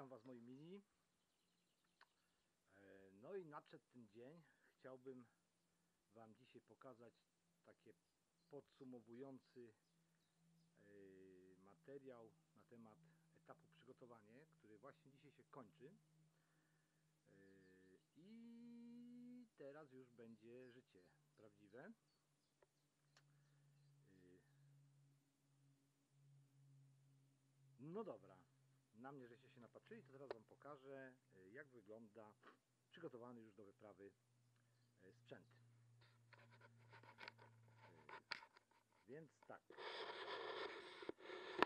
Witam Was moi mini. E, No i nadszedł ten dzień. Chciałbym Wam dzisiaj pokazać takie podsumowujący e, materiał na temat etapu przygotowanie, który właśnie dzisiaj się kończy. E, I teraz już będzie życie prawdziwe. No dobra, na mnie żeście się napatrzyli, to teraz Wam pokażę, e, jak wygląda przygotowany już do wyprawy e, sprzęt. E, Więc tak,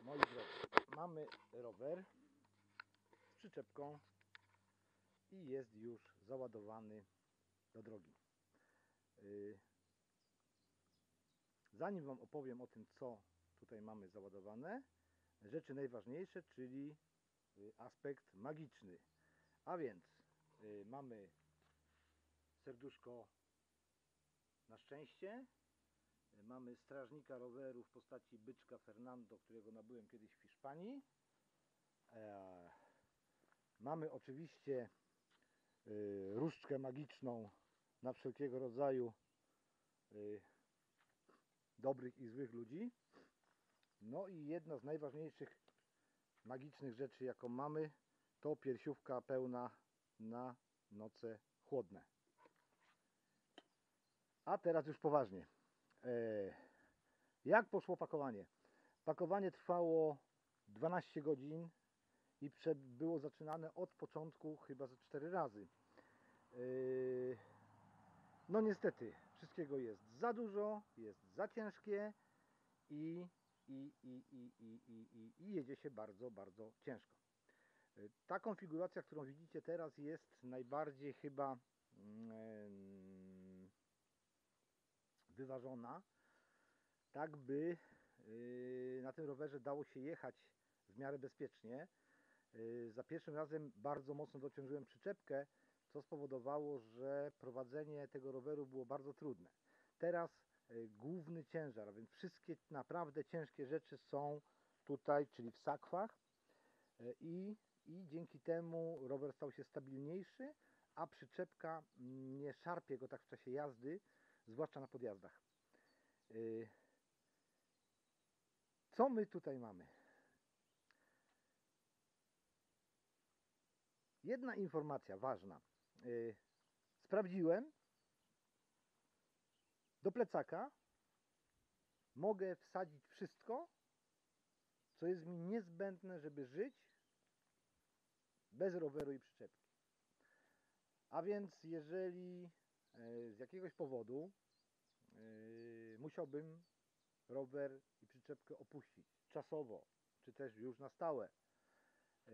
moi drodzy, mamy rower z przyczepką i jest już załadowany do drogi. Zanim Wam opowiem o tym, co tutaj mamy załadowane, rzeczy najważniejsze, czyli aspekt magiczny. A więc y, mamy serduszko na szczęście, y, mamy strażnika roweru w postaci byczka Fernando, którego nabyłem kiedyś w Hiszpanii. E, mamy oczywiście y, różdżkę magiczną na wszelkiego rodzaju y, dobrych i złych ludzi. No i jedna z najważniejszych magicznych rzeczy, jaką mamy, to piersiówka pełna na noce chłodne. A teraz już poważnie. E, Jak poszło pakowanie? Pakowanie trwało 12 godzin i było zaczynane od początku chyba ze 4 razy. E, No niestety, wszystkiego jest za dużo, jest za ciężkie i i, i, i, i, i, i, i jedzie się bardzo, bardzo ciężko. Y, Ta konfiguracja, którą widzicie teraz jest najbardziej chyba mm, wyważona, tak by y, na tym rowerze dało się jechać w miarę bezpiecznie. Y, Za pierwszym razem bardzo mocno dociążyłem przyczepkę, co spowodowało, że prowadzenie tego roweru było bardzo trudne. Teraz główny ciężar, więc wszystkie naprawdę ciężkie rzeczy są tutaj, czyli w sakwach y, i, i dzięki temu rower stał się stabilniejszy, a przyczepka nie szarpie go tak w czasie jazdy, zwłaszcza na podjazdach. Y, Co my tutaj mamy? Jedna informacja ważna. Sprawdziłem, do plecaka mogę wsadzić wszystko, co jest mi niezbędne, żeby żyć bez roweru i przyczepki. A więc jeżeli e, z jakiegoś powodu e, musiałbym rower i przyczepkę opuścić czasowo, czy też już na stałe, e,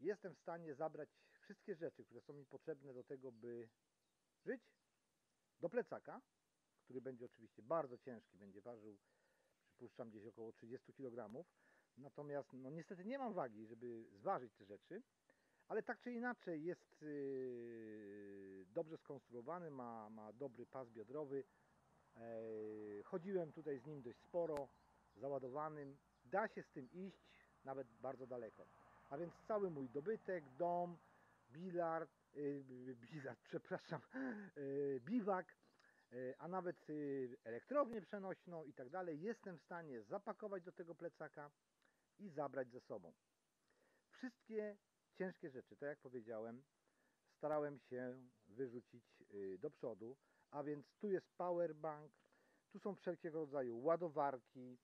jestem w stanie zabrać wszystkie rzeczy, które są mi potrzebne do tego, by żyć, do plecaka, który będzie oczywiście bardzo ciężki, będzie ważył, przypuszczam, gdzieś około 30 kg. Natomiast no, niestety nie mam wagi, żeby zważyć te rzeczy, ale tak czy inaczej jest yy, dobrze skonstruowany, ma, ma dobry pas biodrowy. Yy, chodziłem tutaj z nim dość sporo, załadowanym. Da się z tym iść nawet bardzo daleko. A więc cały mój dobytek, dom, bilard, yy, bilard, przepraszam, yy, biwak, a nawet yy, elektrownię przenośną i tak dalej, jestem w stanie zapakować do tego plecaka i zabrać ze sobą. Wszystkie ciężkie rzeczy, tak jak powiedziałem, starałem się wyrzucić yy, do przodu, a więc tu jest powerbank, tu są wszelkiego rodzaju ładowarki,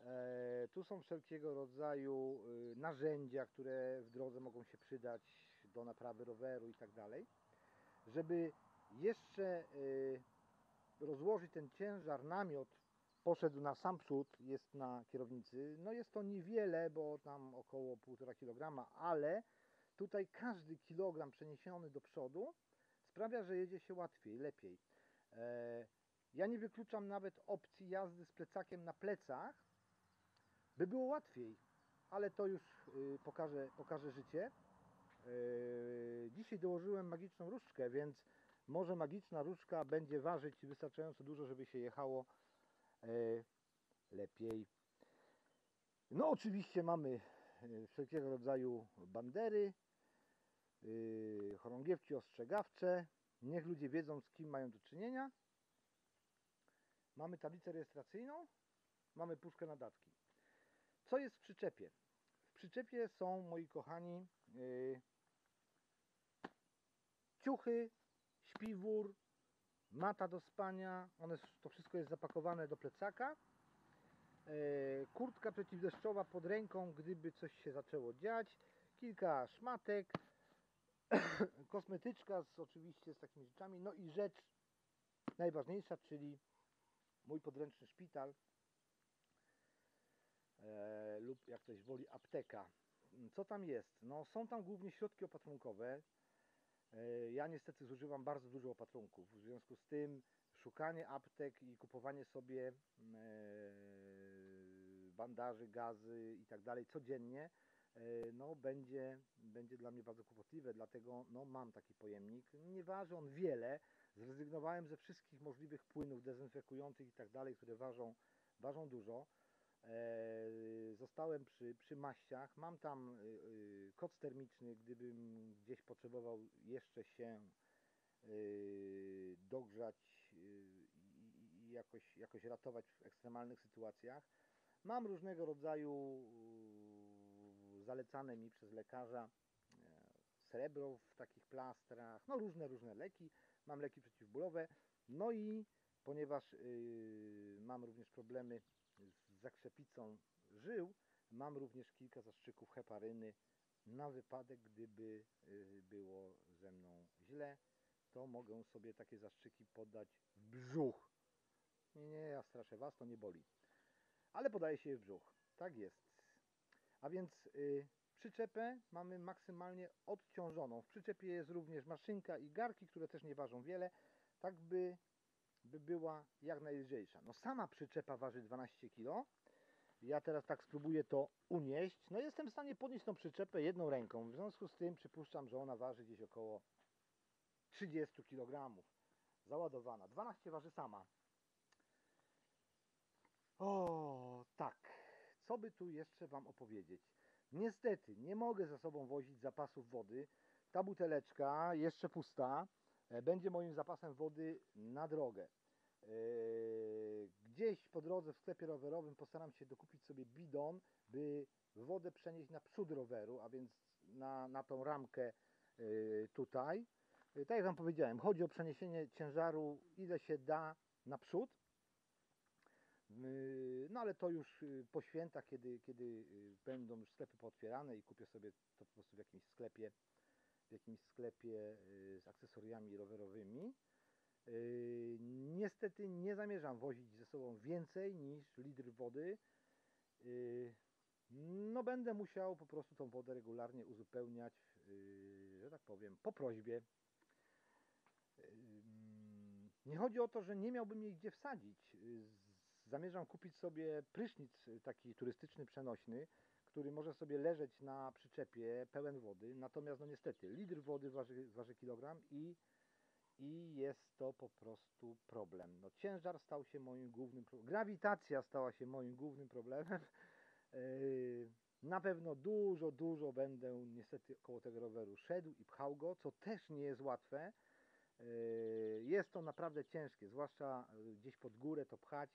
e, tu są wszelkiego rodzaju y, narzędzia, które w drodze mogą się przydać do naprawy roweru i tak dalej. Żeby jeszcze y, rozłożyć ten ciężar, namiot poszedł na sam przód, jest na kierownicy. No jest to niewiele, bo tam około 1,5 kg, ale tutaj każdy kilogram przeniesiony do przodu sprawia, że jedzie się łatwiej, lepiej. E, Ja nie wykluczam nawet opcji jazdy z plecakiem na plecach, by było łatwiej, ale to już y, pokaże, pokaże życie. E, Dzisiaj dołożyłem magiczną różdżkę, więc może magiczna różdżka będzie ważyć wystarczająco dużo, żeby się jechało e, lepiej. No oczywiście mamy e, wszelkiego rodzaju bandery, yy, chorągiewki ostrzegawcze. Niech ludzie wiedzą, z kim mają do czynienia. Mamy tablicę rejestracyjną, mamy puszkę na datki. Co jest w przyczepie? W przyczepie są, moi kochani, ciuchy, śpiwór, mata do spania. One, to wszystko jest zapakowane do plecaka. Yy, kurtka przeciwdeszczowa pod ręką, gdyby coś się zaczęło dziać. Kilka szmatek, kosmetyczka z, oczywiście z takimi rzeczami. No i rzecz najważniejsza, czyli mój podręczny szpital e, lub jak ktoś woli apteka. Co tam jest? No, są tam głównie środki opatrunkowe. E, ja niestety zużywam bardzo dużo opatrunków. W związku z tym szukanie aptek i kupowanie sobie e, bandaży, gazy i tak dalej codziennie e, no, będzie, będzie dla mnie bardzo kłopotliwe, dlatego no, mam taki pojemnik. Nie waży on wiele, zrezygnowałem ze wszystkich możliwych płynów dezynfekujących i tak dalej, które ważą, ważą dużo. E, zostałem przy, przy maściach. Mam tam y, y, koc termiczny, gdybym gdzieś potrzebował jeszcze się y, dogrzać i, jakoś, jakoś ratować w ekstremalnych sytuacjach. Mam różnego rodzaju zalecane mi przez lekarza e, srebro w takich plastrach, no różne, różne leki. Mam leki przeciwbólowe. No i ponieważ mam również problemy z zakrzepicą żył, mam również kilka zastrzyków heparyny na wypadek, gdyby y, było ze mną źle, to mogę sobie takie zastrzyki podać w brzuch. Nie, nie, ja straszę Was, to nie boli. Ale podaje się je w brzuch. Tak jest. A więc y, przyczepę mamy maksymalnie odciążoną. W przyczepie jest również maszynka i garki, które też nie ważą wiele, tak by, by była jak najlżejsza. No sama przyczepa waży 12 kg. Ja teraz tak spróbuję to unieść. No jestem w stanie podnieść tą przyczepę jedną ręką. W związku z tym przypuszczam, że ona waży gdzieś około 30 kg. Załadowana. 12 waży sama. O, tak. Co by tu jeszcze Wam opowiedzieć? Niestety, nie mogę za sobą wozić zapasów wody. Ta buteleczka, jeszcze pusta, będzie moim zapasem wody na drogę. E, Gdzieś po drodze w sklepie rowerowym postaram się dokupić sobie bidon, by wodę przenieść na przód roweru, a więc na, na tą ramkę e, tutaj. Tak jak Wam powiedziałem, chodzi o przeniesienie ciężaru ile się da na przód. No ale to już po świętach, kiedy, kiedy będą już sklepy pootwierane i kupię sobie to po prostu w jakimś sklepie, w jakimś sklepie yy, z akcesoriami rowerowymi. Yy, Niestety nie zamierzam wozić ze sobą więcej niż litr wody. Yy, No będę musiał po prostu tą wodę regularnie uzupełniać, że tak powiem, po prośbie. Nie chodzi o to, że nie miałbym jej gdzie wsadzić. Zamierzam kupić sobie prysznic y, taki turystyczny, przenośny, który może sobie leżeć na przyczepie pełen wody. Natomiast no niestety litr wody waży, waży kilogram i, i jest to po prostu problem. No, ciężar stał się moim głównym problemem. Grawitacja stała się moim głównym problemem. Yy, Na pewno dużo, dużo będę niestety koło tego roweru szedł i pchał go, co też nie jest łatwe. Yy, Jest to naprawdę ciężkie, zwłaszcza yy, gdzieś pod górę to pchać.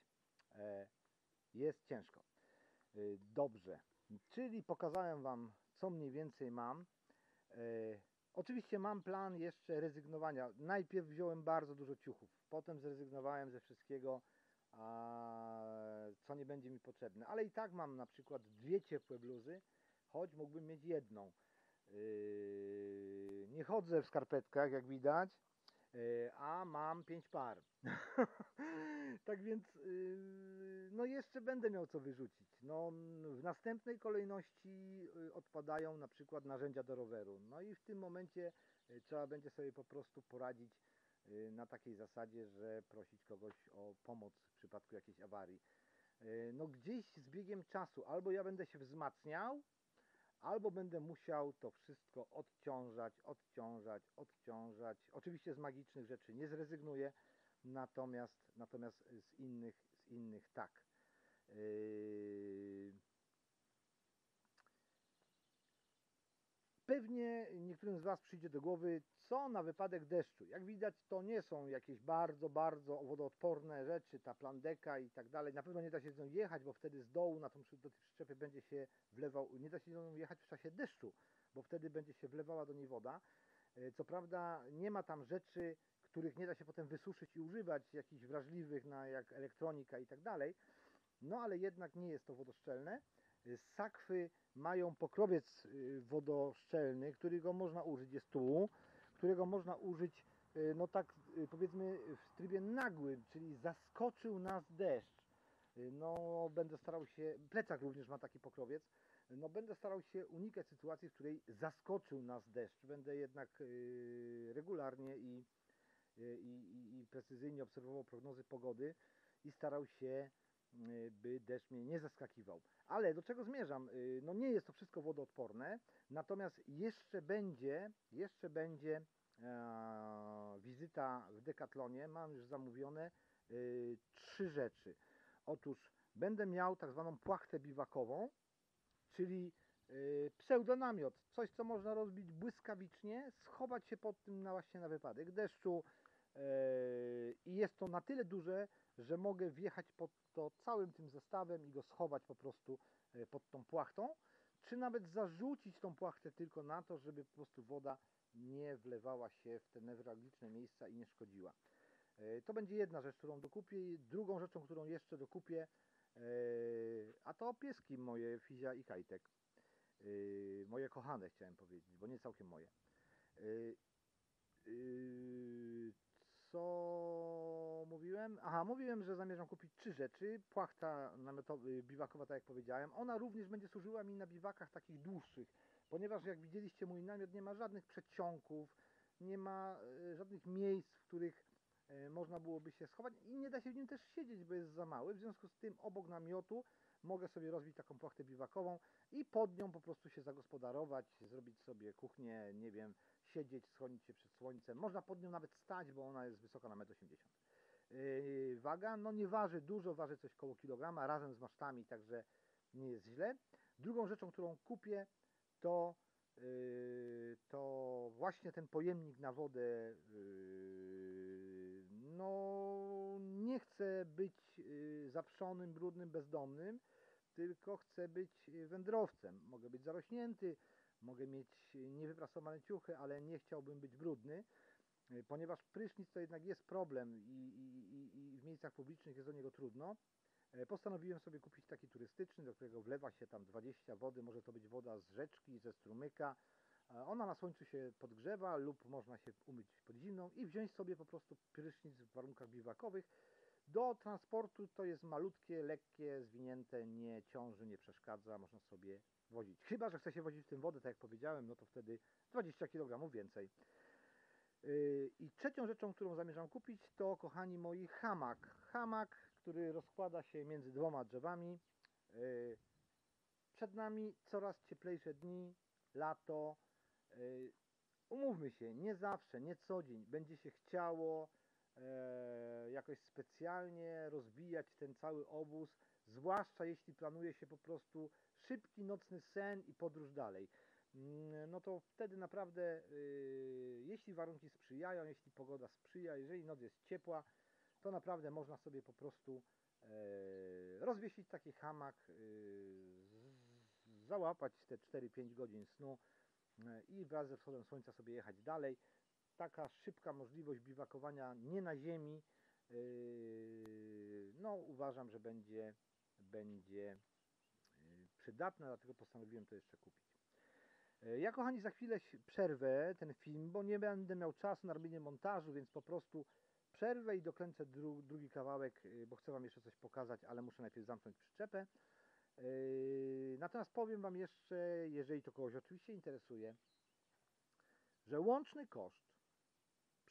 Jest ciężko. Dobrze, czyli pokazałem Wam, co mniej więcej mam. E, Oczywiście mam plan jeszcze rezygnowania. Najpierw wziąłem bardzo dużo ciuchów, potem zrezygnowałem ze wszystkiego, co nie będzie mi potrzebne. Ale i tak mam na przykład dwie ciepłe bluzy, choć mógłbym mieć jedną. Yy, Nie chodzę w skarpetkach, jak widać, a mam pięć par. tak więc, yy, no jeszcze będę miał co wyrzucić. No, w następnej kolejności yy, odpadają na przykład narzędzia do roweru. No i w tym momencie trzeba będzie sobie po prostu poradzić na takiej zasadzie, że prosić kogoś o pomoc w przypadku jakiejś awarii. No gdzieś z biegiem czasu albo ja będę się wzmacniał, albo będę musiał to wszystko odciążać, odciążać, odciążać. Oczywiście z magicznych rzeczy nie zrezygnuję, natomiast, natomiast z innych, z innych tak. Yy, Pewnie niektórym z Was przyjdzie do głowy, co na wypadek deszczu. Jak widać, to nie są jakieś bardzo, bardzo wodoodporne rzeczy, ta plandeka i tak dalej. Na pewno nie da się z nią jechać, bo wtedy z dołu na tą, do tej przyczepy będzie się wlewał, nie da się z nią jechać w czasie deszczu, bo wtedy będzie się wlewała do niej woda. E, Co prawda nie ma tam rzeczy, których nie da się potem wysuszyć i używać, jakichś wrażliwych na jak elektronika i tak dalej, no ale jednak nie jest to wodoszczelne. E, Sakwy mają pokrowiec y, wodoszczelny, którego można użyć, jest tu, którego można użyć, y, no tak y, powiedzmy w trybie nagłym, czyli zaskoczył nas deszcz. Y, No będę starał się, plecak również ma taki pokrowiec, no będę starał się unikać sytuacji, w której zaskoczył nas deszcz. Będę jednak y, regularnie i, y, i, i- precyzyjnie obserwował prognozy pogody i starał się, y, by deszcz mnie nie zaskakiwał. Ale do czego zmierzam? Y, No nie jest to wszystko wodoodporne, natomiast jeszcze będzie, jeszcze będzie e, wizyta w Decathlonie. Mam już zamówione y, trzy rzeczy. Otóż będę miał tak zwaną płachtę biwakową, czyli y, pseudonamiot, coś co można rozbić błyskawicznie, schować się pod tym na właśnie na wypadek deszczu i jest to na tyle duże, że mogę wjechać pod to całym tym zestawem i go schować po prostu e, pod tą płachtą, czy nawet zarzucić tą płachtę tylko na to, żeby po prostu woda nie wlewała się w te newralgiczne miejsca i nie szkodziła. E, To będzie jedna rzecz, którą dokupię. Drugą rzeczą, którą jeszcze dokupię, e, a to pieski moje, Fizia i Kajtek. E, Moje kochane chciałem powiedzieć, bo nie całkiem moje. Co mówiłem? Aha, mówiłem, że zamierzam kupić trzy rzeczy. Płachta namiotowa, biwakowa, tak jak powiedziałem. Ona również będzie służyła mi na biwakach takich dłuższych, ponieważ jak widzieliście mój namiot nie ma żadnych przedsionków, nie ma e, żadnych miejsc, w których e, można byłoby się schować i nie da się w nim też siedzieć, bo jest za mały. W związku z tym obok namiotu mogę sobie rozbić taką płachtę biwakową i pod nią po prostu się zagospodarować, zrobić sobie kuchnię, nie wiem, siedzieć, schronić się przed słońcem. Można pod nią nawet stać, bo ona jest wysoka na 1,80 m. Yy, waga, no nie waży dużo, waży coś koło kilograma razem z masztami, także nie jest źle. Drugą rzeczą, którą kupię, to, yy, to właśnie ten pojemnik na wodę. Yy, no, nie chcę być zaprzonym, brudnym, bezdomnym, tylko chcę być wędrowcem. Mogę być zarośnięty, mogę mieć niewyprasowane ciuchy, ale nie chciałbym być brudny, yy, ponieważ prysznic to jednak jest problem i, i, i- w miejscach publicznych jest do niego trudno. E, Postanowiłem sobie kupić taki turystyczny, do którego wlewa się tam 20 wody, może to być woda z rzeczki, ze strumyka. E, Ona na słońcu się podgrzewa lub można się umyć pod zimną i wziąć sobie po prostu prysznic w warunkach biwakowych. Do transportu to jest malutkie, lekkie, zwinięte, nie ciąży, nie przeszkadza, można sobie wozić. Chyba, że chce się wozić w tym wodę, tak jak powiedziałem, no to wtedy 20 kg więcej. Yy, I trzecią rzeczą, którą zamierzam kupić, to kochani moi hamak. Hamak, który rozkłada się między dwoma drzewami. Yy, Przed nami coraz cieplejsze dni, lato. Yy, Umówmy się, nie zawsze, nie co dzień będzie się chciało jakoś specjalnie rozbijać ten cały obóz, zwłaszcza jeśli planuje się po prostu szybki nocny sen i podróż dalej. Mm, No to wtedy naprawdę, y, jeśli warunki sprzyjają, jeśli pogoda sprzyja, jeżeli noc jest ciepła, to naprawdę można sobie po prostu e, rozwiesić taki hamak, y, załapać te 4-5 godzin snu e, i wraz ze wschodem słońca sobie jechać dalej. Taka szybka możliwość biwakowania nie na ziemi, yy, no uważam, że będzie, będzie yy, przydatna, dlatego postanowiłem to jeszcze kupić. E, Ja kochani za chwilę przerwę ten film, bo nie będę miał czasu na robienie montażu, więc po prostu przerwę i dokręcę dru, drugi kawałek, yy, bo chcę Wam jeszcze coś pokazać, ale muszę najpierw zamknąć przyczepę. Yy, Natomiast powiem Wam jeszcze, jeżeli to kogoś oczywiście interesuje, że łączny koszt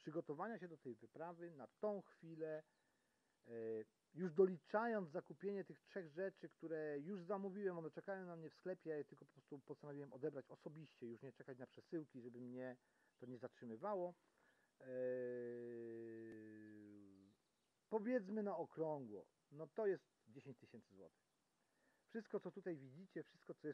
przygotowania się do tej wyprawy na tą chwilę, e, już doliczając zakupienie tych trzech rzeczy, które już zamówiłem, one czekają na mnie w sklepie, ja je tylko po prostu postanowiłem odebrać osobiście, już nie czekać na przesyłki, żeby mnie to nie zatrzymywało. E, powiedzmy na okrągło, no to jest 10 tysięcy złotych. Wszystko, co tutaj widzicie, wszystko, co jest